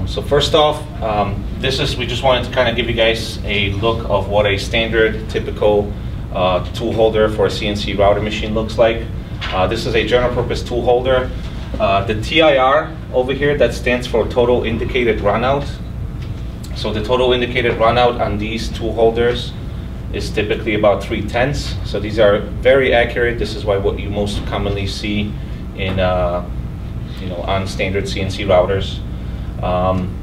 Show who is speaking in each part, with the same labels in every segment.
Speaker 1: Um, so first off, um, this is, we just wanted to kind of give you guys a look of what a standard typical uh, tool holder for a CNC router machine looks like. Uh, this is a general purpose tool holder. Uh, the TIR over here, that stands for total indicated runout. So the total indicated runout on these tool holders is typically about 3 tenths. So these are very accurate. This is why what you most commonly see in, uh, you know, on standard CNC routers. Um,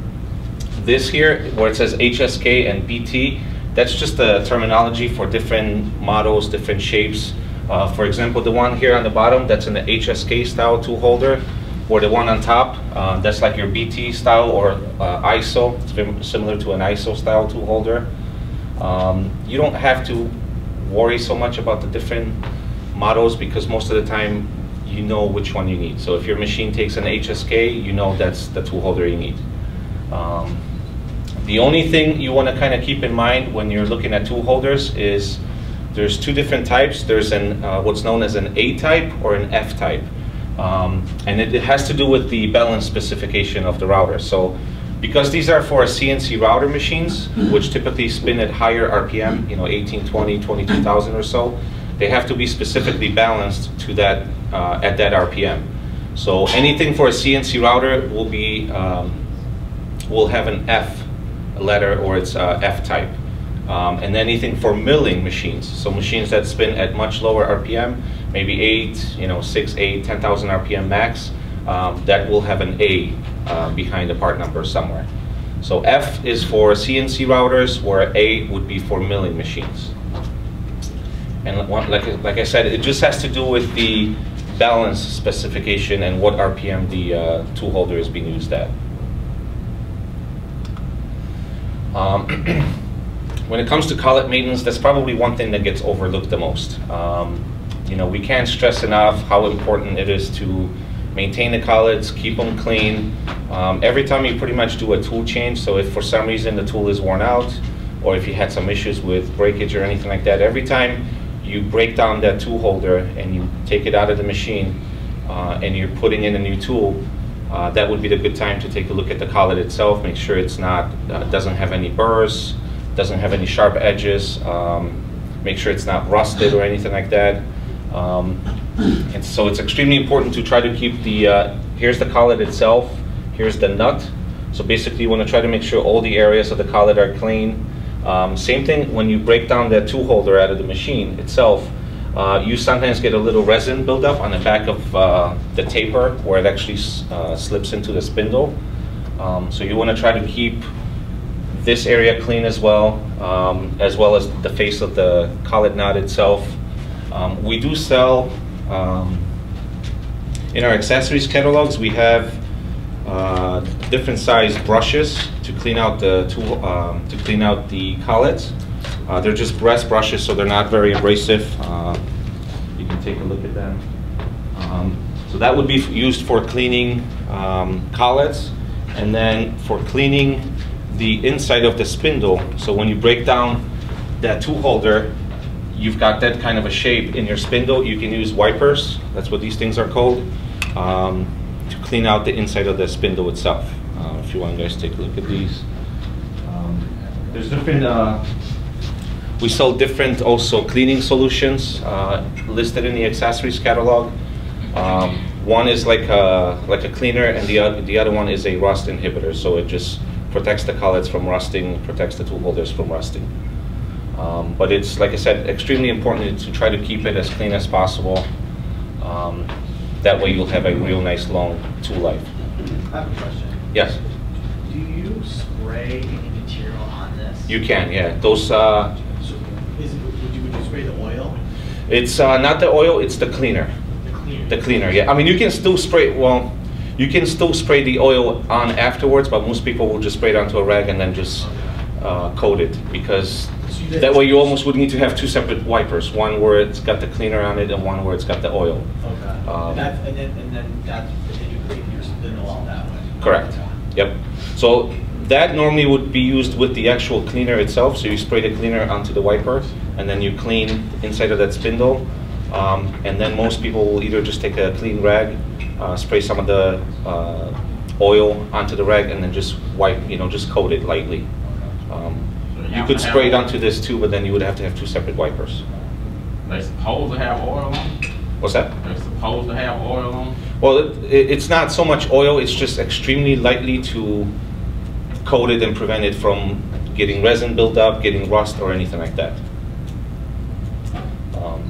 Speaker 1: this here, where it says HSK and BT, that's just the terminology for different models, different shapes. Uh, for example, the one here on the bottom, that's in the HSK style tool holder, or the one on top, uh, that's like your BT style or uh, ISO. It's very similar to an ISO style tool holder. Um, you don't have to worry so much about the different models because most of the time you know which one you need. So if your machine takes an HSK, you know that's the tool holder you need. Um, the only thing you want to kind of keep in mind when you're looking at tool holders is there's two different types. There's an uh, what's known as an A type or an F type. Um, and it, it, has to do with the balance specification of the router. So because these are for CNC router machines, which typically spin at higher RPM, you know, 18, 20, 22,000 or so, they have to be specifically balanced to that uh, at that RPM. So anything for a CNC router will be um, will have an F letter or it's uh, F type. Um, and anything for milling machines, so machines that spin at much lower RPM, maybe 8, you know, 6, 8, 10,000 RPM max, um, that will have an A uh, behind the part number somewhere. So F is for CNC routers, where A would be for milling machines. And like, like I said, it just has to do with the balance specification and what RPM the uh, tool holder is being used at. Um, when it comes to collet maintenance, that's probably one thing that gets overlooked the most. Um, you know, we can't stress enough how important it is to maintain the collets, keep them clean. Um, every time you pretty much do a tool change, so if for some reason the tool is worn out, or if you had some issues with breakage or anything like that, every time you break down that tool holder and you take it out of the machine uh, and you're putting in a new tool, uh, that would be the good time to take a look at the collet itself, make sure it's not, uh, doesn't have any burrs, doesn't have any sharp edges, um, make sure it's not rusted or anything like that. Um, and so it's extremely important to try to keep the, uh, here's the collet itself, here's the nut. So basically you want to try to make sure all the areas of the collet are clean. Um, same thing when you break down that tool holder out of the machine itself, uh, you sometimes get a little resin buildup on the back of uh, the taper where it actually uh, slips into the spindle. Um, so you want to try to keep this area clean as well, um, as well as the face of the collet nut itself. Um, we do sell, um, in our accessories catalogs, we have uh, different size brushes to clean out the tool, um, to clean out the collets. Uh, they're just brass brushes, so they're not very abrasive. Uh, you can take a look at them. Um, so that would be used for cleaning um, collets, and then for cleaning the inside of the spindle. So when you break down that tool holder, you've got that kind of a shape in your spindle. You can use wipers. That's what these things are called. Um, to clean out the inside of the spindle itself. Uh, if you want guys take a look at these. Um, there's different, uh, we sell different also cleaning solutions uh, listed in the accessories catalog. Um, one is like a, like a cleaner and the, other, the other one is a rust inhibitor. So it just protects the collets from rusting, protects the tool holders from rusting. Um, but it's, like I said, extremely important to try to keep it as clean as possible. Um, that way you'll have a real nice long tool life.
Speaker 2: I have a question.
Speaker 1: Yes.
Speaker 2: Do you spray any material on this?
Speaker 1: You can, yeah. Those. Uh,
Speaker 2: so is it, would, you, would you spray the oil?
Speaker 1: It's uh, not the oil. It's the cleaner.
Speaker 2: The cleaner.
Speaker 1: The cleaner. Yeah. I mean, you can still spray. Well, you can still spray the oil on afterwards, but most people will just spray it onto a rag and then just uh, coat it because that way you almost would need to have two separate wipers. One where it's got the cleaner on it and one where it's got the oil.
Speaker 2: Okay. Um, and, and, then, and then that's then you clean your spindle all that way.
Speaker 1: Correct. Okay. Yep. So that normally would be used with the actual cleaner itself. So you spray the cleaner onto the wiper, and then you clean inside of that spindle. Um, and then most people will either just take a clean rag, uh, spray some of the uh, oil onto the rag and then just wipe, you know, just coat it lightly. Um,
Speaker 3: you
Speaker 1: could spray it onto this too, but then you would have to have two separate wipers.
Speaker 3: They supposed to have oil on?
Speaker 1: What's that?
Speaker 3: They supposed to have oil on?
Speaker 1: Well, it, it- it's not so much oil, it's just extremely lightly to coat it and prevent it from getting resin built up, getting rust or anything like that. Um,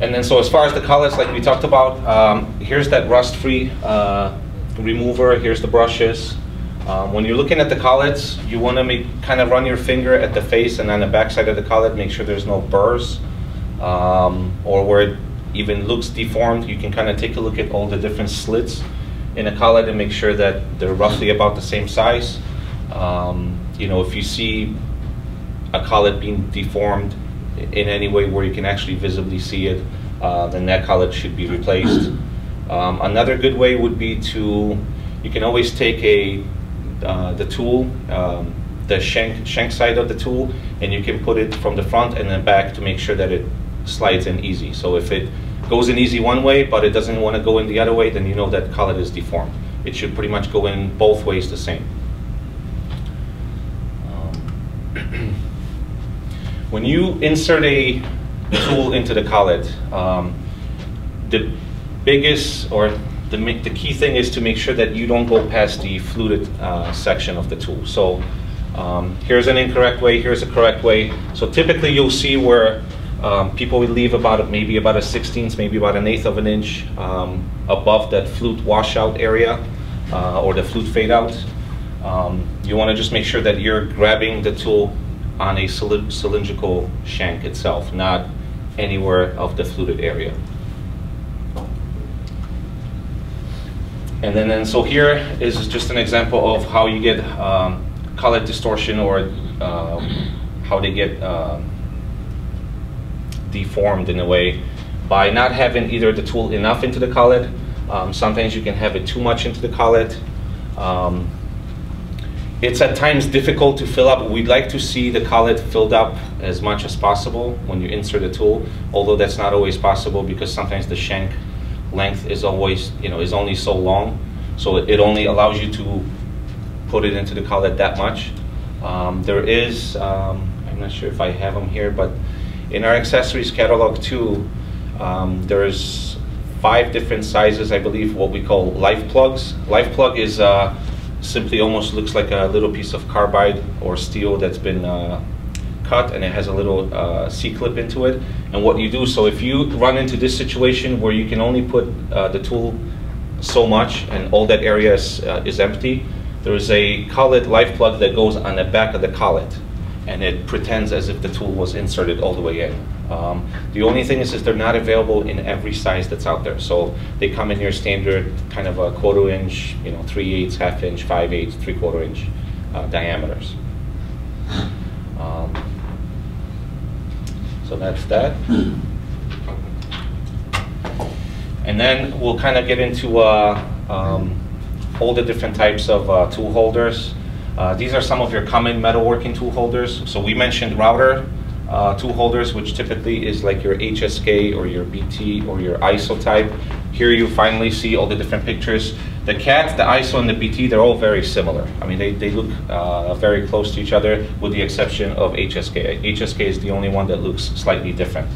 Speaker 1: And then, so as far as the collets, like we talked about, um, here's that rust-free uh, remover. Here's the brushes. Um, when you're looking at the collets, you want to make kind of run your finger at the face and on the backside of the collet, make sure there's no burrs um, or where it even looks deformed. You can kind of take a look at all the different slits in a collet and make sure that they're roughly about the same size. Um, you know, if you see a collet being deformed in any way where you can actually visibly see it, uh, then that collet should be replaced. Um, another good way would be to, you can always take a, the tool, um, the shank, shank side of the tool, and you can put it from the front and then back to make sure that it slides in easy. So if it goes in easy one way, but it doesn't want to go in the other way, then you know that collet is deformed. It should pretty much go in both ways the same. Um, when you insert a tool into the collet, um, the biggest or the, the key thing is to make sure that you don't go past the fluted uh, section of the tool. So um, here's an incorrect way, here's a correct way. So typically you'll see where um, people will leave about a, maybe about a sixteenth, maybe about an eighth of an inch um, above that flute washout area uh, or the flute fade out. Um, you want to just make sure that you're grabbing the tool on a cylindrical shank itself, not anywhere of the fluted area. And then, and so here is just an example of how you get um, collet distortion or um, how they get um, deformed in a way by not having either the tool enough into the collet. Um, sometimes you can have it too much into the collet. Um, it's at times difficult to fill up. We'd like to see the collet filled up as much as possible when you insert a tool, although that's not always possible because sometimes the shank length is always, you know, is only so long. So it, it only allows you to put it into the collet that much. Um, there is, um, I'm not sure if I have them here, but in our accessories catalog too, um, there's five different sizes, I believe, what we call life plugs. Life plug is uh, simply almost looks like a little piece of carbide or steel that's been uh, cut and it has a little uh, C-clip into it. And what you do, so if you run into this situation where you can only put uh, the tool so much and all that area is, uh, is empty, there is a collet life plug that goes on the back of the collet and it pretends as if the tool was inserted all the way in. Um, the only thing is, is they're not available in every size that's out there. So they come in your standard kind of a quarter inch, you know, three eighths, half inch, five eighths, three quarter inch uh, diameters. Um, so that's that. And then we'll kind of get into uh, um, all the different types of uh, tool holders. Uh, these are some of your common metalworking tool holders. So we mentioned router uh, tool holders, which typically is like your HSK or your BT or your ISO type. Here you finally see all the different pictures. The CAT, the ISO, and the BT, they're all very similar. I mean, they, they look uh, very close to each other with the exception of HSK. HSK is the only one that looks slightly different.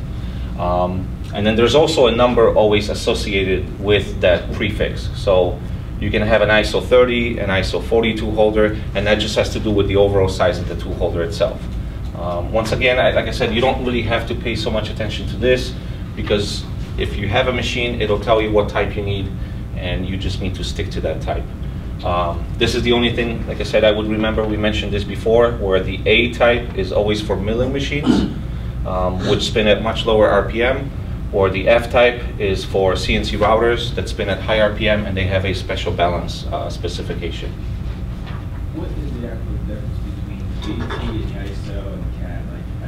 Speaker 1: Um, and then there's also a number always associated with that prefix. So you can have an ISO 30, an ISO 40 tool holder, and that just has to do with the overall size of the tool holder itself. Um, once again, I, like I said, you don't really have to pay so much attention to this because if you have a machine, it'll tell you what type you need, and you just need to stick to that type. Um, this is the only thing, like I said, I would remember we mentioned this before, where the A type is always for milling machines, um, which spin at much lower RPM, or the F type is for CNC routers that spin at high RPM and they have a special balance uh, specification.
Speaker 4: What is the actual difference between BT and ISO and the CAT? Like, I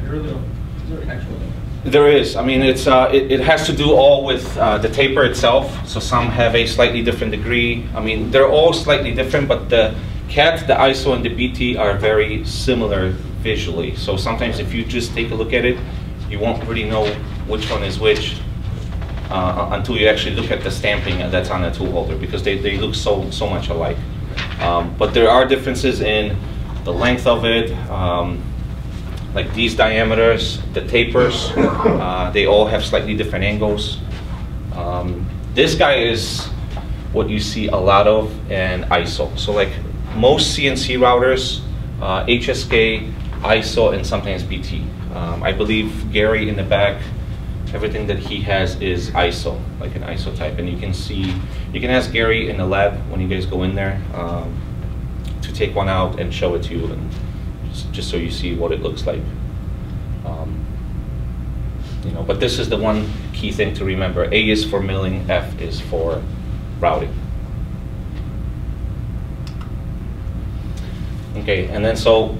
Speaker 4: there
Speaker 1: is. I mean, it's uh, it, it has to do all with uh, the taper itself. So some have a slightly different degree. I mean, they're all slightly different, but the CAT, the ISO, and the BT are very similar visually. So sometimes if you just take a look at it, you won't really know which one is which. uh, until you actually look at the stamping that's on the tool holder because they, they look so, so much alike. Um, but there are differences in the length of it, um, like these diameters, the tapers, uh, they all have slightly different angles. Um, this guy is what you see a lot of in ISO. So like most CNC routers, uh, HSK, ISO, and sometimes BT. Um, I believe Gary in the back, everything that he has is ISO, like an ISO type. And you can see, you can ask Gary in the lab when you guys go in there um, to take one out and show it to you, and just, so you see what it looks like. Um, you know, but this is the one key thing to remember. A is for milling, F is for routing. Okay, and then so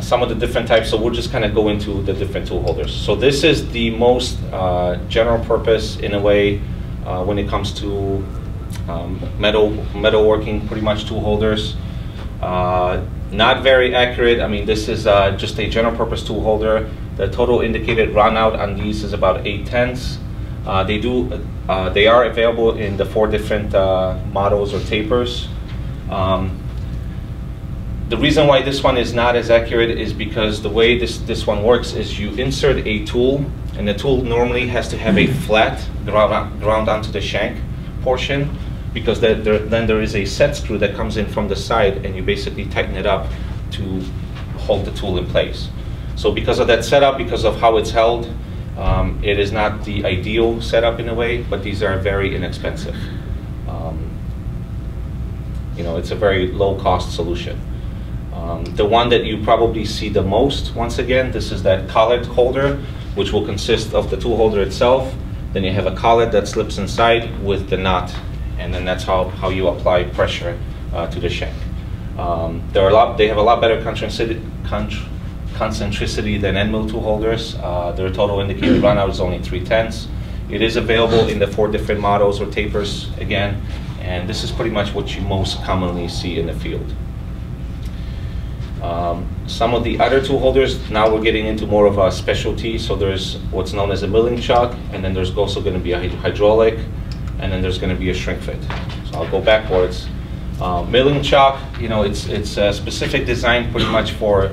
Speaker 1: some of the different types, so we'll just kind of go into the different tool holders. So this is the most uh, general purpose in a way uh, when it comes to um, metal, metalworking, pretty much tool holders. Uh, not very accurate, I mean this is uh, just a general purpose tool holder. The total indicated run out on these is about 8 tenths. Uh, they do, uh, they are available in the four different models or tapers. Um, the reason why this one is not as accurate is because the way this, this one works is you insert a tool, and the tool normally has to have a flat ground, ground onto the shank portion, because there, there, then there is a set screw that comes in from the side, and you basically tighten it up to hold the tool in place. So because of that setup, because of how it's held, um, it is not the ideal setup in a way, but these are very inexpensive. Um, you know, it's a very low cost solution. Um, the one that you probably see the most, once again, this is that collet holder, which will consist of the tool holder itself. Then you have a collet that slips inside with the nut, and then that's how, how you apply pressure uh, to the shank. Um, are a lot, they have a lot better concentricity, concentricity than end mill tool holders. Uh, their total indicated runout is only 3 tenths. It is available in the four different models or tapers again, and this is pretty much what you most commonly see in the field. Um, some of the other tool holders, now we're getting into more of a specialty. So there's what's known as a milling chuck, and then there's also going to be a hydraulic, and then there's going to be a shrink fit. So I'll go backwards. Uh, milling chuck, you know, it's it's a specific design pretty much for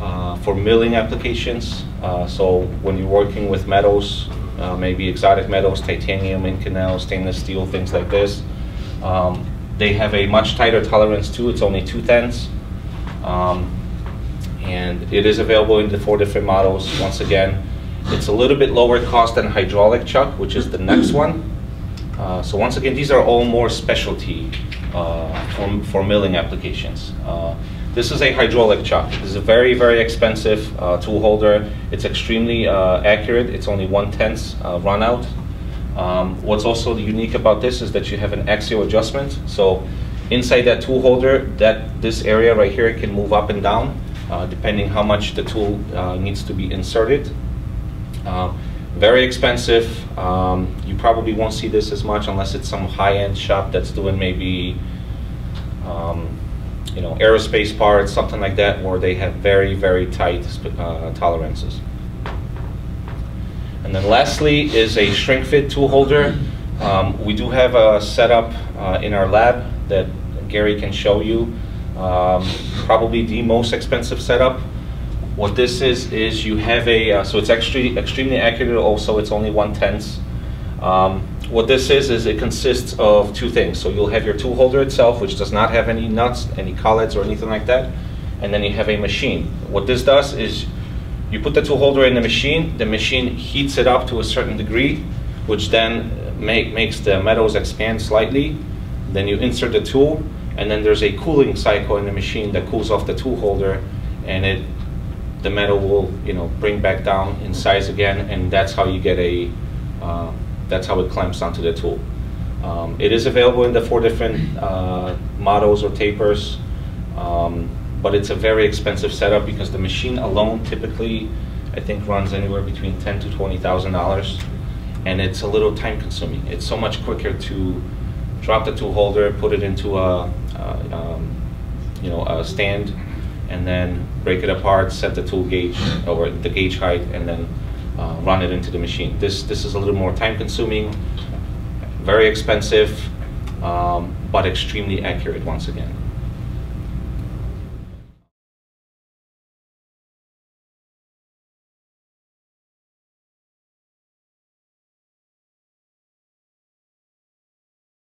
Speaker 1: uh, for milling applications. Uh, so when you're working with metals, uh, maybe exotic metals, titanium, Inconel, stainless steel, things like this, um, they have a much tighter tolerance too. It's only two tenths. Um, and it is available in the four different models. Once again, it's a little bit lower cost than hydraulic chuck, which is the next one. Uh, so once again, these are all more specialty uh, for, for milling applications. Uh, this is a hydraulic chuck. This is a very, very expensive uh, tool holder. It's extremely uh, accurate. It's only one-tenth run out. Um, what's also unique about this is that you have an axial adjustment. So Inside that tool holder, that this area right here can move up and down depending how much the tool needs to be inserted. Very expensive. Um, you probably won't see this as much unless it's some high-end shop that's doing maybe um, you know, aerospace parts, something like that, where they have very, very tight uh, tolerances. And then lastly is a shrink fit tool holder. Um, we do have a setup uh, in our lab that Gary can show you. Um, probably the most expensive setup. What this is, is you have a, uh, so it's extremely, extremely accurate, also it's only one tenth. Um, what this is, is it consists of two things. So you'll have your tool holder itself, which does not have any nuts, any collets or anything like that. And then you have a machine. What this does is you put the tool holder in the machine, the machine heats it up to a certain degree, which then make, makes the metals expand slightly. Then you insert the tool, and then there's a cooling cycle in the machine that cools off the tool holder, and it the metal will you know bring back down in size again, and that's how you get a uh, that's how it clamps onto the tool. Um, it is available in the four different uh, models or tapers, um, but it's a very expensive setup because the machine alone typically I think runs anywhere between ten to twenty thousand dollars, and it's a little time consuming. It's so much quicker to drop the tool holder, put it into a, a um, you know, a stand, and then break it apart, set the tool gauge or the gauge height, and then uh, run it into the machine. This, this is a little more time consuming, very expensive, um, but extremely accurate once again.